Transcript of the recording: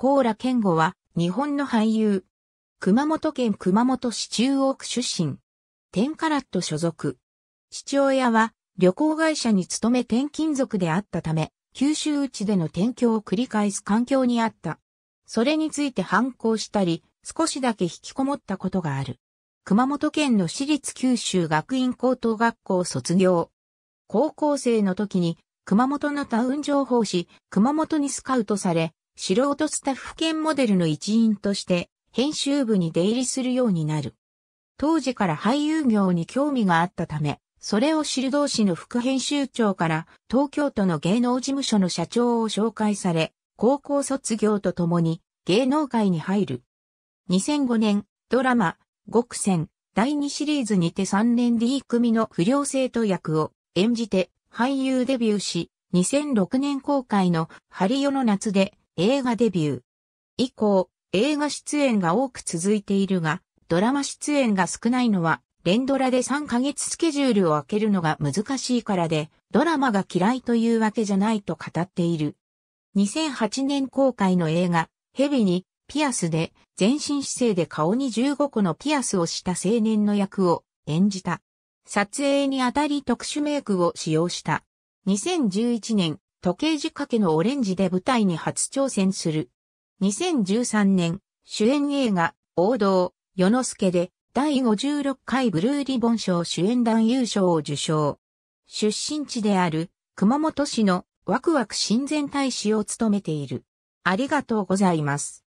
高良健吾は日本の俳優。熊本県熊本市中央区出身。テンカラット所属。父親は旅行会社に勤め転勤族であったため、九州内での転居を繰り返す環境にあった。それについて反抗したり、少しだけ引きこもったことがある。熊本県の私立九州学院高等学校卒業。高校生の時に熊本のタウン情報誌、熊本にスカウトされ、素人スタッフ兼モデルの一員として編集部に出入りするようになる。当時から俳優業に興味があったため、それを知る同士の副編集長から東京都の芸能事務所の社長を紹介され、高校卒業とともに芸能界に入る。2005年、ドラマ、極戦、第2シリーズにて3年 D 組の不良生徒役を演じて俳優デビューし、2006年公開のハリオの夏で映画デビュー。以降、映画出演が多く続いているが、ドラマ出演が少ないのは連ドラで3ヶ月スケジュールを開けるのが難しいからで、ドラマが嫌いというわけじゃないと語っている。2008年公開の映画、ヘビに、ピアスで、全身姿勢で顔に15個のピアスをした青年の役を演じた。撮影にあたり特殊メイクを使用した。2011年、時計仕掛けのオレンジで舞台に初挑戦する。2013年、主演映画、王道、世之助で第56回ブルーリボン賞主演男優賞を受賞。出身地である熊本市のワクワク親善大使を務めている。ありがとうございます。